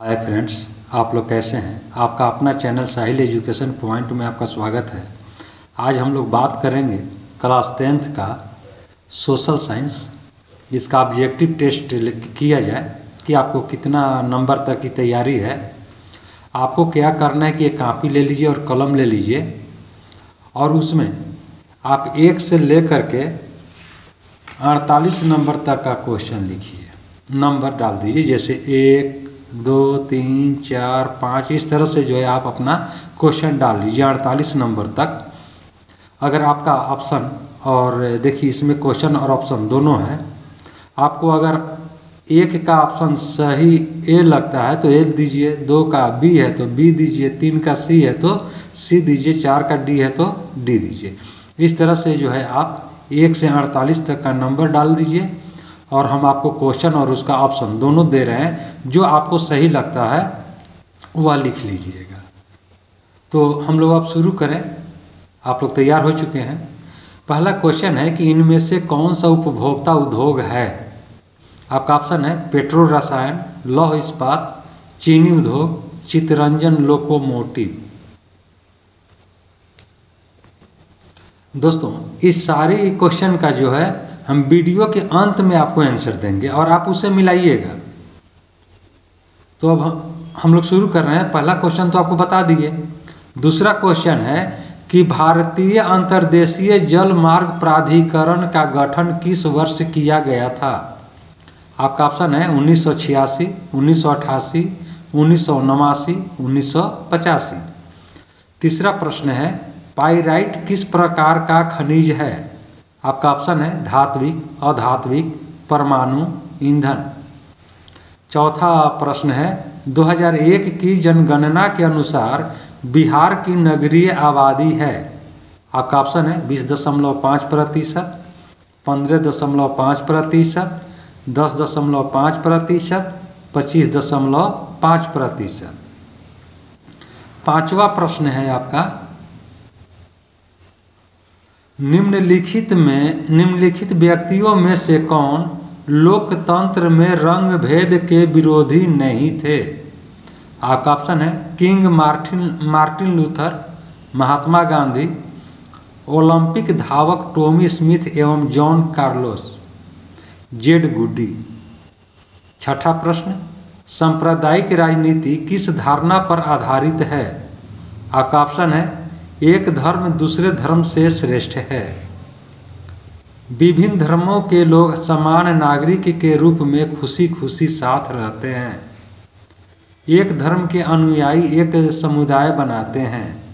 Hi friends आप लोग कैसे हैं? आपका अपना चैनल साहिल एजुकेशन पॉइंट में आपका स्वागत है। आज हम लोग बात करेंगे क्लास टेंथ का सोशल साइंस जिसका ऑब्जेक्टिव टेस्ट किया जाए कि आपको कितना नंबर तक की तैयारी है। आपको क्या करना है कि एक कापी ले लीजिए और कलम ले लीजिए। और उसमें आप एक से ले करके अड़तालीस नंबर तक का क्वेश्चन लिखिए। नंबर डाल दीजिए, जैसे एक दो, तीन, चार, पाँच, इस तरह से जो है आप अपना क्वेश्चन डाल लीजिए अड़तालीस नंबर तक। अगर आपका ऑप्शन और देखिए इसमें क्वेश्चन और ऑप्शन दोनों है। आपको अगर एक का ऑप्शन सही ए लगता है तो ए दीजिए, दो का बी है तो बी दीजिए, तीन का सी है तो सी दीजिए, चार का डी है तो डी दीजिए। इस तरह से जो है आप एक से अड़तालीस तक का नंबर डाल दीजिए। और हम आपको क्वेश्चन और उसका ऑप्शन दोनों दे रहे हैं। जो आपको सही लगता है, वह लिख लीजिएगा। तो हम लोग अब शुरू करें। आप लोग तैयार हो चुके हैं। पहला क्वेश्चन है कि इनमें से कौन सा उपभोक्ता उद्योग है? आपका ऑप्शन है पेट्रोल रसायन, लौह इस्पात, चीनी उद्योग, चितरंजन लोकोमोटिव। दोस्तों, इस सारे क्वेश्चन का जो है हम वीडियो के अंत में आपको आंसर देंगे और आप उसे मिलाइएगा। तो अब हम लोग शुरू कर रहे हैं। पहला क्वेश्चन तो आपको बता दिए। दूसरा क्वेश्चन है कि भारतीय अंतर्देशीय जल मार्ग प्राधिकरण का गठन किस वर्ष किया गया था? आपका ऑप्शन है उन्नीस सौ छियासी, उन्नीस सौ अट्ठासी, उन्नीस सौ नवासी उन्नीस सौ पचासी। तीसरा प्रश्न है पाइराइट किस प्रकार का खनिज है? आपका ऑप्शन है धात्विक, अधात्विक, परमाणु, ईंधन। चौथा प्रश्न है 2001 की जनगणना के अनुसार बिहार की नगरीय आबादी है। आपका ऑप्शन है बीस दशमलव पाँच प्रतिशत, पंद्रह दशमलव पाँच प्रतिशत, दस दशमलव पाँच प्रतिशत, पच्चीस दशमलव पाँच प्रतिशत। पाँचवा प्रश्न है आपका निम्नलिखित में निम्नलिखित व्यक्तियों में से कौन लोकतंत्र में रंग भेद के विरोधी नहीं थे? आपका ऑप्शन है king Martin Martin Luther, Mahatma Gandhi, Olympic धावक टोमी स्मिथ एवं जॉन कार्लोस। जेड गुडी छठा प्रश्न, सांप्रदायिक राजनीति किस धारणा पर आधारित है? आपका ऑप्शन है एक धर्म दूसरे धर्म से श्रेष्ठ है। विभिन्न धर्मों के लोग समान नागरिक के रूप में खुशी खुशी साथ रहते हैं। एक धर्म के अनुयायी एक समुदाय बनाते हैं।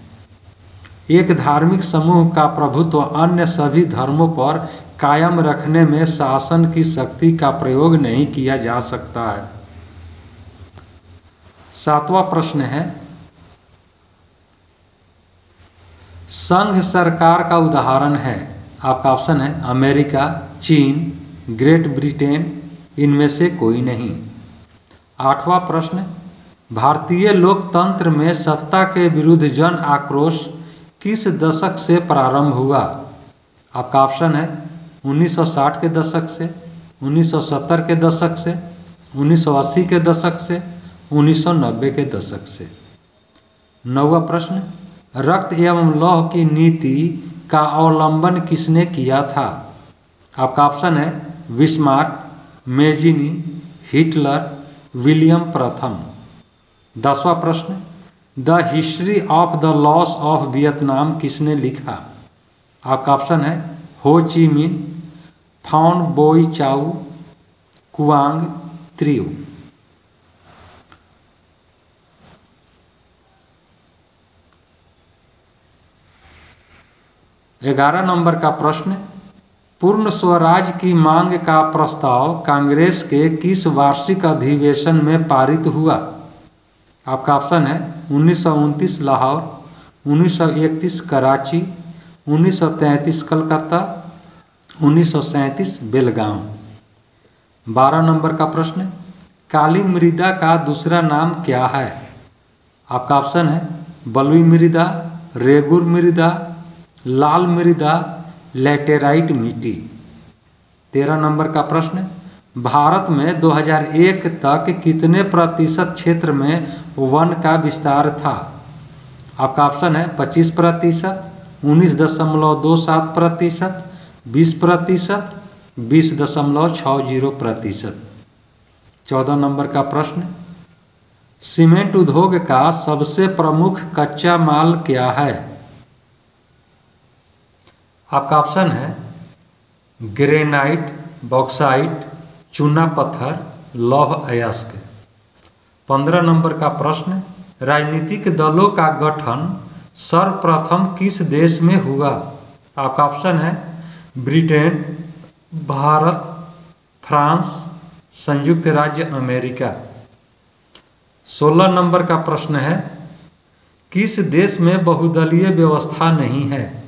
एक धार्मिक समूह का प्रभुत्व अन्य सभी धर्मों पर कायम रखने में शासन की शक्ति का प्रयोग नहीं किया जा सकता है। सातवां प्रश्न है संघ सरकार का उदाहरण है। आपका ऑप्शन है अमेरिका, चीन, ग्रेट ब्रिटेन, इनमें से कोई नहीं। आठवां प्रश्न, भारतीय लोकतंत्र में सत्ता के विरुद्ध जन आक्रोश किस दशक से प्रारंभ हुआ? आपका ऑप्शन है 1960 के दशक से 1970 के दशक से 1980 के दशक से 1990 के दशक से। नौवा प्रश्न रक्त एवं लौह की नीति का अवलंबन किसने किया था? आपका ऑप्शन है विस्मार्क, मेजिनी, हिटलर, विलियम प्रथम। दसवां प्रश्न, the history of the loss of Vietnam किसने लिखा? आपका ऑप्शन है हो ची मिन फाउन बोई चाउ कुआंग त्रियू ग्यारह नंबर का प्रश्न, पूर्ण स्वराज की मांग का प्रस्ताव कांग्रेस के किस वार्षिक अधिवेशन में पारित हुआ? आपका ऑप्शन है उन्नीस सौ उनतीस लाहौर 1931 कराची 1933 कलकत्ता 1937 बेलगांव। बारह नंबर का प्रश्न, काली मृदा का दूसरा नाम क्या है? आपका ऑप्शन है बलुई मृदा, रेगुर मृदा लाल मृदा लेटेराइट मिट्टी। तेरह नंबर का प्रश्न, भारत में 2001 तक कितने प्रतिशत क्षेत्र में वन का विस्तार था? आपका ऑप्शन है 25 प्रतिशत, उन्नीस दशमलव दो सात प्रतिशत, बीस प्रतिशत, बीस दशमलव छः ज़ीरो प्रतिशत। चौदह नंबर का प्रश्न, सीमेंट उद्योग का सबसे प्रमुख कच्चा माल क्या है? आपका ऑप्शन है ग्रेनाइट, बॉक्साइट, चूना पत्थर, लौह अयस्क। पंद्रह नंबर का प्रश्न, राजनीतिक दलों का गठन सर्वप्रथम किस देश में हुआ? आपका ऑप्शन है ब्रिटेन, भारत, फ्रांस, संयुक्त राज्य अमेरिका। सोलह नंबर का प्रश्न है, किस देश में बहुदलीय व्यवस्था नहीं है?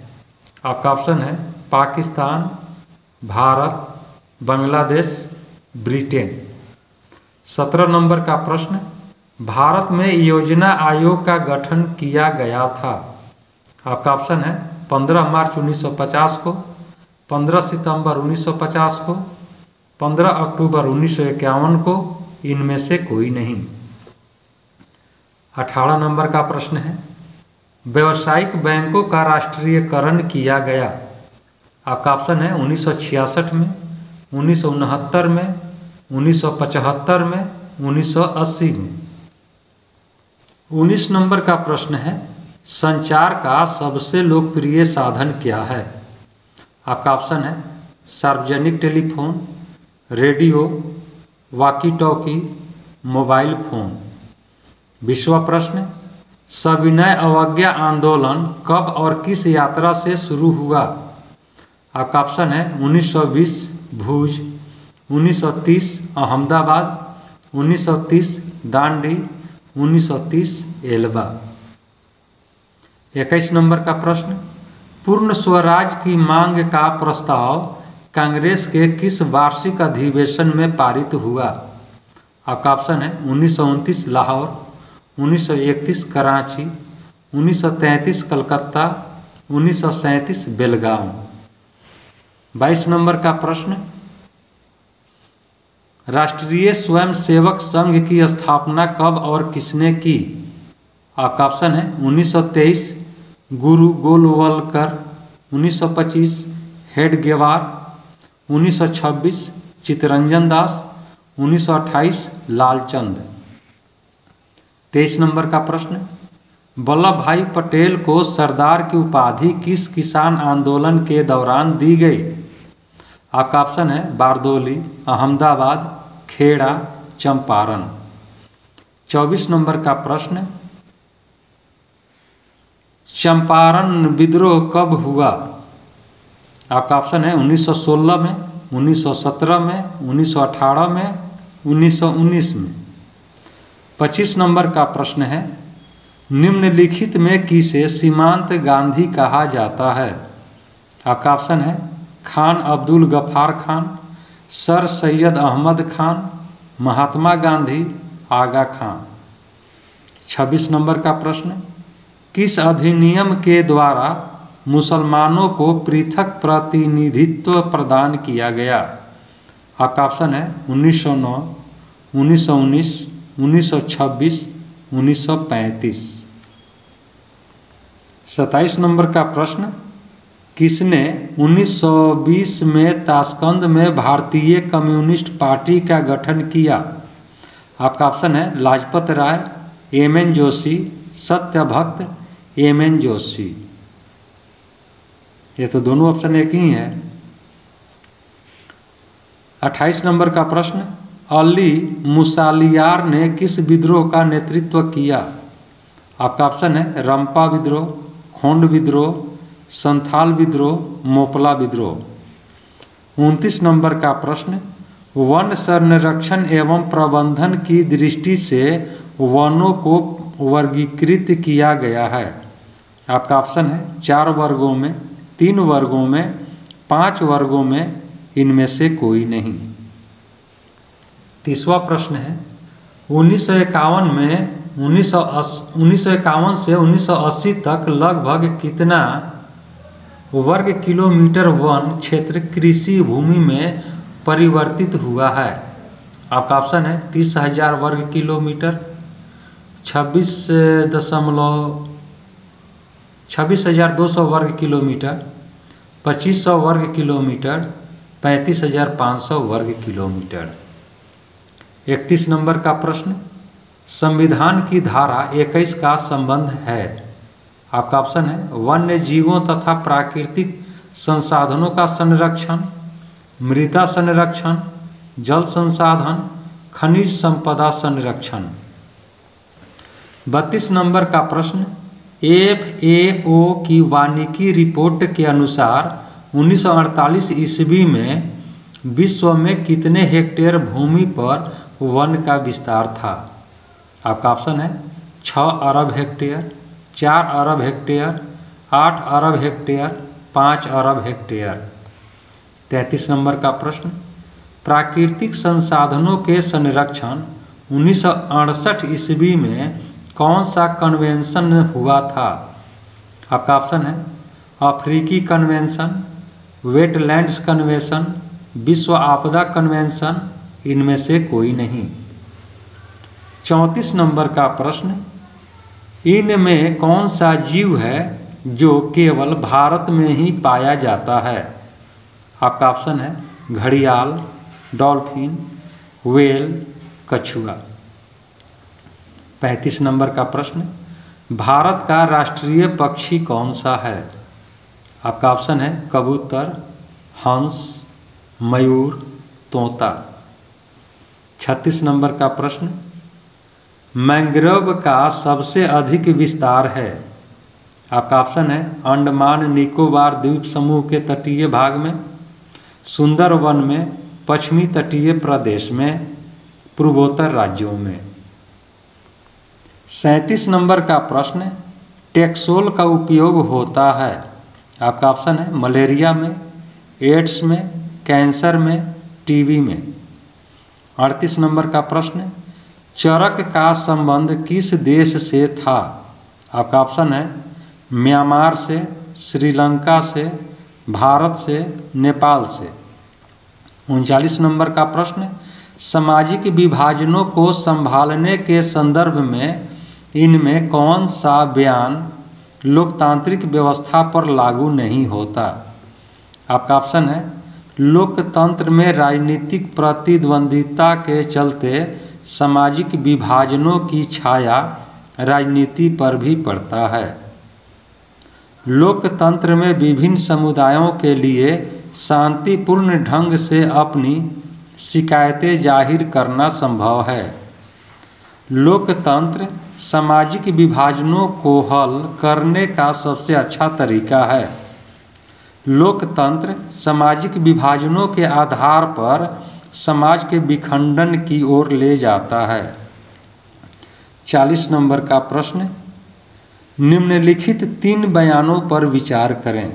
आपका ऑप्शन है पाकिस्तान, भारत, बांग्लादेश, ब्रिटेन। सत्रह नंबर का प्रश्न, भारत में योजना आयोग का गठन किया गया था। आपका ऑप्शन है पंद्रह मार्च 1950 को, पंद्रह सितंबर 1950 को, पंद्रह अक्टूबर उन्नीस सौ इक्यावन को, इनमें से कोई नहीं। अठारह नंबर का प्रश्न है व्यवसायिक बैंकों का राष्ट्रीयकरण किया गया। आपका ऑप्शन है 1966 में, उन्नीस सौ उनहत्तर में 1975 में 1980 में। 19 नंबर का प्रश्न है, संचार का सबसे लोकप्रिय साधन क्या है? आपका ऑप्शन है, सार्वजनिक telephone, radio walkie talkie mobile phone. विश्व प्रश्न सविनय अवज्ञा आंदोलन कब और किस यात्रा से शुरू हुआ? आपका ऑप्शन है 1920 भुज 1930 अहमदाबाद 1930 दांडी 1930 एल्बा। इक्कीस नंबर का प्रश्न, पूर्ण स्वराज की मांग का प्रस्ताव कांग्रेस के किस वार्षिक अधिवेशन में पारित हुआ? आपका ऑप्शन है उन्नीस सौ उनतीस, लाहौर। 1931 कराची 1933 कलकत्ता 1937 बेलगाम। 22 नंबर का प्रश्न, राष्ट्रीय स्वयंसेवक संघ की स्थापना कब और किसने की? आपका ऑप्शन है 1923 गुरु गोलवलकर 1925 हेडगेवार 1926 चितरंजन दास 1928 लालचंद। तेईस नंबर का प्रश्न वल्लभ भाई पटेल को सरदार की उपाधि किस किसान आंदोलन के दौरान दी गई? आपका ऑप्शन है बारदोली, अहमदाबाद, खेड़ा, चंपारण। चौबीस नंबर का प्रश्न, चंपारण विद्रोह कब हुआ? आपका ऑप्शन है 1916 में 1917 में 1918 में 1919 में। पच्चीस नंबर का प्रश्न है। निम्नलिखित में किसे सीमांत गांधी कहा जाता है? आपका ऑप्शन है खान अब्दुल गफार खान सर सैयद अहमद खान महात्मा गांधी आगा खान। छब्बीस नंबर का प्रश्न किस अधिनियम के द्वारा मुसलमानों को पृथक प्रतिनिधित्व प्रदान किया गया? आपका ऑप्शन है 1909, 1919, 1926, 1935 सत्ताईस नंबर का प्रश्न किसने 1920 में ताशकंद में भारतीय कम्युनिस्ट पार्टी का गठन किया? आपका ऑप्शन है Lajpat Rai M N Joshi Satyabhakt M N Joshi. ये तो दोनों ऑप्शन एक ही है। अट्ठाईस नंबर का प्रश्न अली मुसालियार ने किस विद्रोह का नेतृत्व किया? आपका ऑप्शन है रंपा विद्रोह, खोंड विद्रोह, संथाल विद्रोह, मोपला विद्रोह। उनतीस नंबर का प्रश्न, वन संरक्षण एवं प्रबंधन की दृष्टि से वनों को वर्गीकृत किया गया है। आपका ऑप्शन है चार वर्गों में, तीन वर्गों में, पाँच वर्गों में, इनमें से कोई नहीं। तीसवा प्रश्न है, उन्नीस सौ इक्यावन में उन्नीस सौ से 1980 तक लगभग कितना वर्ग किलोमीटर वन क्षेत्र कृषि भूमि में परिवर्तित हुआ है? आपका ऑप्शन है तीस हज़ार वर्ग किलोमीटर, छब्बीस दशमलव, छब्बीस हज़ार दो सौ वर्ग किलोमीटर, पच्चीस सौ वर्ग किलोमीटर, पैंतीस हज़ार पाँच सौ वर्ग किलोमीटर। इकतीस नंबर का प्रश्न, संविधान की धारा इक्कीस का संबंध है। आपका ऑप्शन है, वन्य जीवों तथा प्राकृतिक संसाधनों का संरक्षण, मृदा संरक्षण, जल संसाधन, खनिज संपदा संरक्षण। बत्तीस नंबर का प्रश्न, एफ़ ए ओ की वानिकी रिपोर्ट के अनुसार 1948 ईस्वी में विश्व में कितने हेक्टेयर भूमि पर वन का विस्तार था। आपका ऑप्शन है छः अरब हेक्टेयर चार अरब हेक्टेयर आठ अरब हेक्टेयर पाँच अरब हेक्टेयर तैंतीस नंबर का प्रश्न, प्राकृतिक संसाधनों के संरक्षण उन्नीस सौ अड़सठ ईस्वी में कौन सा कन्वेंशन हुआ था? आपका ऑप्शन है, अफ्रीकी कन्वेंशन वेटलैंड्स कन्वेंशन विश्व आपदा कन्वेंशन इनमें से कोई नहीं। चौंतीस नंबर का प्रश्न, इनमें कौन सा जीव है जो केवल भारत में ही पाया जाता है? आपका ऑप्शन है घड़ियाल, डॉल्फिन, वेल, कछुआ। पैंतीस नंबर का प्रश्न, भारत का राष्ट्रीय पक्षी कौन सा है? आपका ऑप्शन है कबूतर, हंस, मयूर, तोता। छत्तीस नंबर का प्रश्न, मैंग्रोव का सबसे अधिक विस्तार है। आपका ऑप्शन है अंडमान निकोबार द्वीप समूह के तटीय भाग में, सुंदरवन में, पश्चिमी तटीय प्रदेश में, पूर्वोत्तर राज्यों में। सैंतीस नंबर का प्रश्न, टेक्सोल का उपयोग होता है। आपका ऑप्शन है मलेरिया में, एड्स में, कैंसर में, टीबी में। अड़तीस नंबर का प्रश्न चरक का संबंध किस देश से था? आपका ऑप्शन है, म्यांमार से, श्रीलंका से, भारत से, नेपाल से। उनचालीस नंबर का प्रश्न सामाजिक विभाजनों को संभालने के संदर्भ में इनमें कौन सा बयान लोकतांत्रिक व्यवस्था पर लागू नहीं होता? आपका ऑप्शन है लोकतंत्र में राजनीतिक प्रतिद्वंदिता के चलते सामाजिक विभाजनों की छाया राजनीति पर भी पड़ता है। लोकतंत्र में विभिन्न समुदायों के लिए शांतिपूर्ण ढंग से अपनी शिकायतें ज़ाहिर करना संभव है। लोकतंत्र सामाजिक विभाजनों को हल करने का सबसे अच्छा तरीका है। लोकतंत्र सामाजिक विभाजनों के आधार पर समाज के विखंडन की ओर ले जाता है। चालीस नंबर का प्रश्न, निम्नलिखित तीन बयानों पर विचार करें।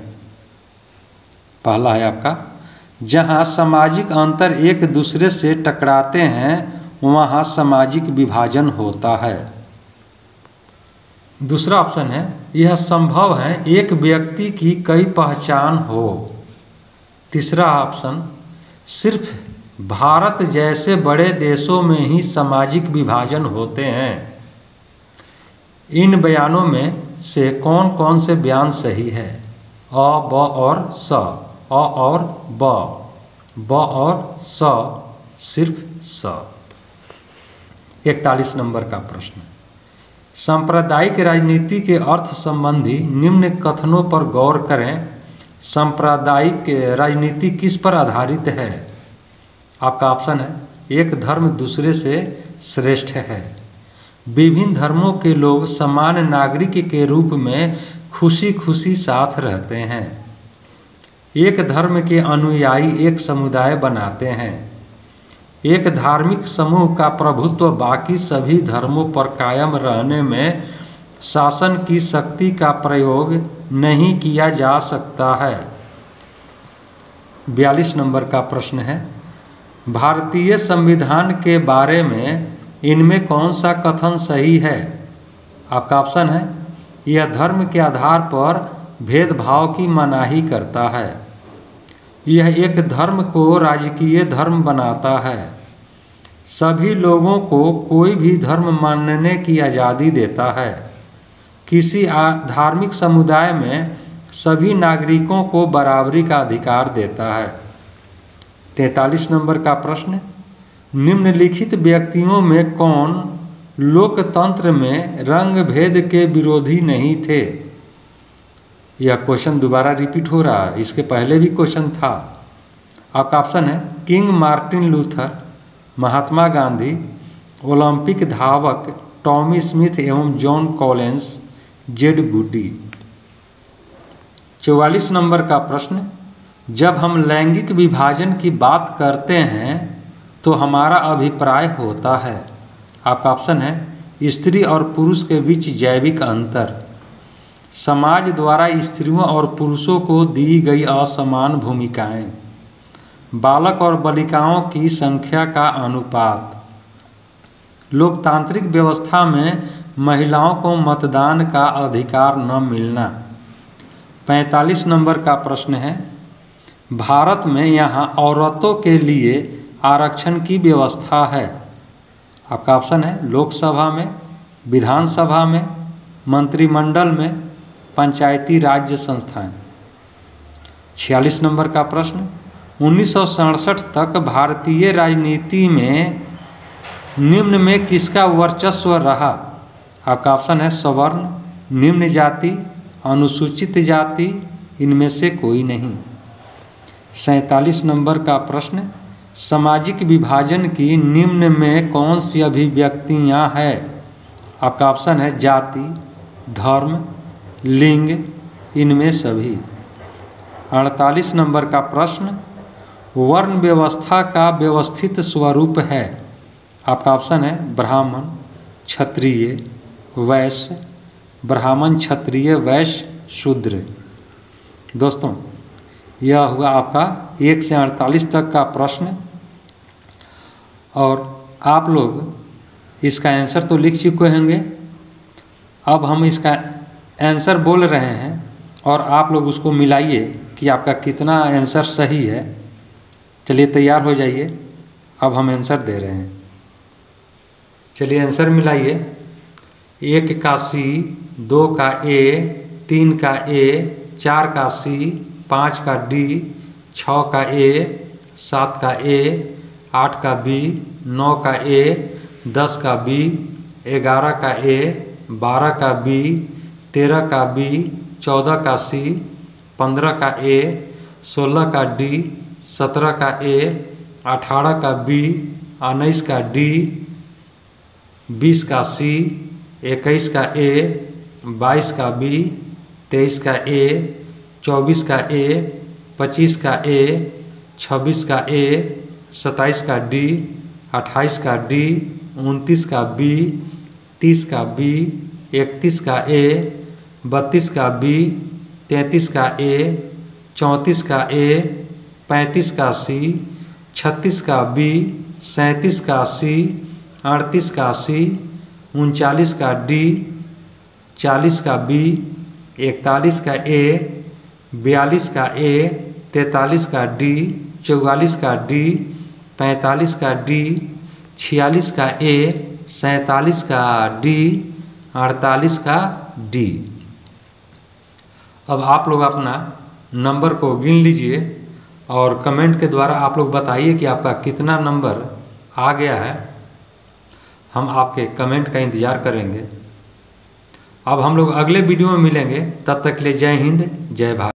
पहला है आपका, जहाँ सामाजिक अंतर एक दूसरे से टकराते हैं, वहाँ सामाजिक विभाजन होता है। दूसरा ऑप्शन है, यह संभव है एक व्यक्ति की कई पहचान हो। तीसरा ऑप्शन, सिर्फ़ भारत जैसे बड़े देशों में ही सामाजिक विभाजन होते हैं। इन बयानों में से कौन कौन से बयान सही है? अ, ब और स। अ और ब। ब और स, सिर्फ़ स। इकतालीस नंबर का प्रश्न। सांप्रदायिक राजनीति के अर्थ संबंधी निम्न कथनों पर गौर करें। सांप्रदायिक राजनीति किस पर आधारित है? आपका ऑप्शन है, एक धर्म दूसरे से श्रेष्ठ है। विभिन्न धर्मों के लोग समान नागरिक के रूप में खुशी खुशी साथ रहते हैं। एक धर्म के अनुयायी एक समुदाय बनाते हैं। एक धार्मिक समूह का प्रभुत्व बाकी सभी धर्मों पर कायम रहने में शासन की शक्ति का प्रयोग नहीं किया जा सकता है। बयालीस नंबर का प्रश्न है, भारतीय संविधान के बारे में इनमें कौन सा कथन सही है? आपका ऑप्शन है, यह धर्म के आधार पर भेदभाव की मनाही करता है। यह एक धर्म को राजकीय धर्म बनाता है। सभी लोगों को कोई भी धर्म मानने की आज़ादी देता है। किसी धार्मिक समुदाय में सभी नागरिकों को बराबरी का अधिकार देता है। तैतालीस नंबर का प्रश्न, निम्नलिखित व्यक्तियों में कौन लोकतंत्र में रंग भेद के विरोधी नहीं थे? यह क्वेश्चन दोबारा रिपीट हो रहा है, इसके पहले भी क्वेश्चन था। आपका ऑप्शन है, King Martin Luther. Mahatma Gandhi, Olympic धावक टॉमी स्मिथ एवं जॉन कॉलेंस जेड गुडी चौवालीस नंबर का प्रश्न, जब हम लैंगिक विभाजन की बात करते हैं तो हमारा अभिप्राय होता है। आपका ऑप्शन है, स्त्री और पुरुष के बीच जैविक अंतर। समाज द्वारा स्त्रियों और पुरुषों को दी गई असमान भूमिकाएँ। बालक और बालिकाओं की संख्या का अनुपात। लोकतांत्रिक व्यवस्था में महिलाओं को मतदान का अधिकार न मिलना। पैंतालीस नंबर का प्रश्न है, भारत में यहाँ औरतों के लिए आरक्षण की व्यवस्था है? आपका ऑप्शन है, लोकसभा में, विधानसभा में, मंत्रिमंडल में, पंचायती राज्य संस्थाएँ छियालीस नंबर का प्रश्न उन्नीस सौ सड़सठ तक भारतीय राजनीति में निम्न में किसका वर्चस्व रहा? आपका ऑप्शन है सवर्ण, निम्न जाति, अनुसूचित जाति, इनमें से कोई नहीं। सैतालीस नंबर का प्रश्न, सामाजिक विभाजन की निम्न में कौन सी अभिव्यक्तियाँ हैं? आपका ऑप्शन है जाति, धर्म, लिंग, इनमें सभी। अड़तालीस नंबर का प्रश्न वर्ण व्यवस्था का व्यवस्थित स्वरूप है। आपका ऑप्शन है ब्राह्मण, क्षत्रिय, वैश्य, ब्राह्मण, क्षत्रिय, वैश्य, शूद्र। दोस्तों, यह हुआ आपका एक से अड़तालीस तक का प्रश्न। और आप लोग इसका आंसर तो लिख चुके होंगे। अब हम इसका आंसर बोल रहे हैं और आप लोग उसको मिलाइए कि आपका कितना आंसर सही है। चलिए तैयार हो जाइए। अब हम आंसर दे रहे हैं। चलिए आंसर मिलाइए। एक का सी दो का ए तीन का ए चार का सी पाँच का डी छ का ए सात का ए आठ का बी नौ का ए दस का बी ग्यारह का ए बारह का बी तेरह का बी चौदह का सी पंद्रह का ए सोलह का डी सत्रह का ए अठारह का बी उन्नीस का डी बीस का सी इक्कीस का ए बाईस का बी तेईस का ए चौबीस का ए पच्चीस का ए छब्बीस का ए सत्ताईस का डी अट्ठाईस का डी उनतीस का बी तीस का बी इकतीस का ए बत्तीस का बी तैंतीस का ए चौंतीस का ए पैंतीस का सी छत्तीस का बी सैंतीस का सी अड़तीस का सी उनचालीस का डी चालीस का बी इकतालीस का ए बयालीस का ए तैंतालीस का डी चौवालीस का डी पैंतालीस का डी छियालीस का ए सैंतालीस का डी अड़तालीस का डी अब आप लोग अपना नंबर को गिन लीजिए। और कमेंट के द्वारा आप लोग बताइए कि आपका कितना नंबर आ गया है। हम आपके कमेंट का इंतज़ार करेंगे। अब हम लोग अगले वीडियो में मिलेंगे। तब तक के लिए जय हिंद, जय भारत।